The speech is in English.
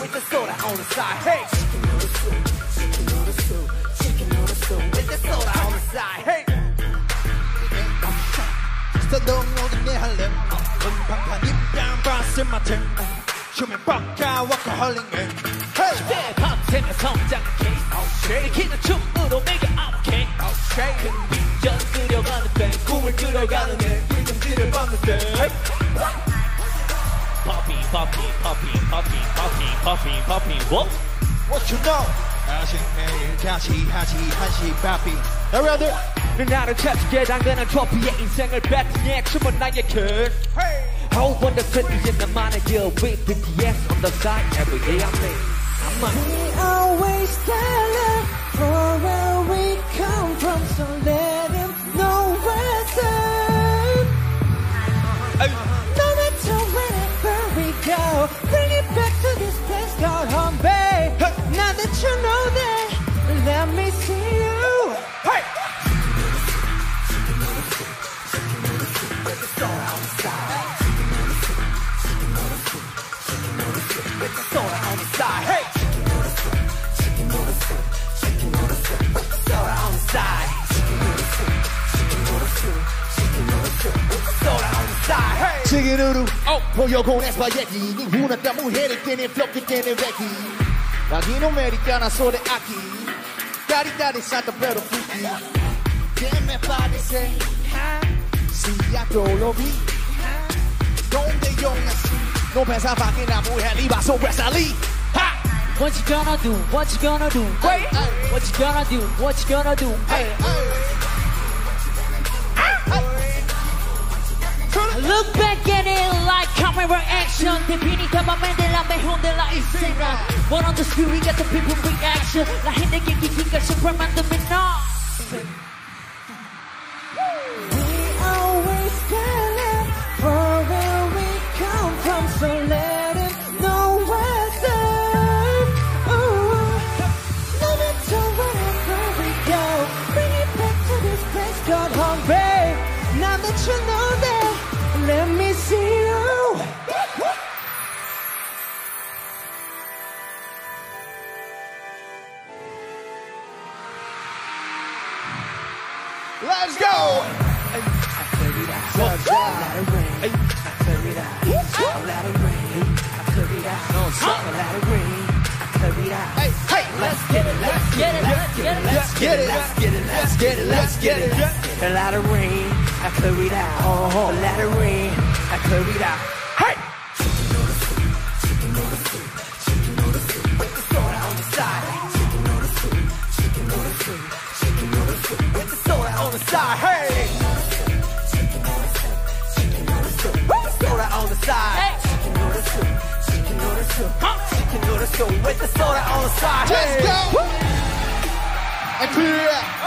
with the soda on the side. Hey, 입장 봤을 마침 춤에 뻑가 워커홀링 맨 때 밤새며 성장해 일으키는 춤으로 매겨 아무개 큰 빈전 끌어가는 때 꿈을 끌어가는 애 리듬질을 받는 때 Poppy, poppy, poppy, poppy, poppy, poppy, poppy, what? What you know 아직 매일 같이 하지 한시 바삐 Everybody 는 나를 찾게 당근한 트로피에 인생을 뱉은 예 춤은 나의 길 Oh, what the city in the money deal with BTS on the side every day I play I'm a We always stand for where we come from, so let him know what's up. No matter wherever we go, bring it back to this place called home, babe. Now that you know that, let me see soda on the side. Hey. Chicken noodle soup, chicken noodle con espagueti Ninguna mujer tiene flow que tiene Becky Latinoamericana sobre aquí Carita de santa pero freaky ¿Qué me parece? Si ya yo lo vi No pensaba que la mujer iba a sobresalir ¡Ja! What you gonna do? What you gonna do? Wait. What you gonna do? What you gonna do? Hey. Look back at it like camera action Definitivamente la mejor de la escena One on the screen, we get the people reaction La gente que critica Superman domina We let me see you. Let's go! Hey, hey, Let's get it, let's get it, let's get it, let's get it, let's get it, let's get it, let's get it. A lot of rain, I clear it out. A lot of rain, I clear it out. Hey! Chicken soup, chicken soup, chicken soup with the soda on the side. Chicken noodle soup, chicken soup, chicken soup with the soda on the side. Hey! Chicken noodle soup, chicken noodle soup with the soda on the side. Chicken soup, chicken soup, chicken noodle soup with the soda on the side. Let's Hey! go! And clear!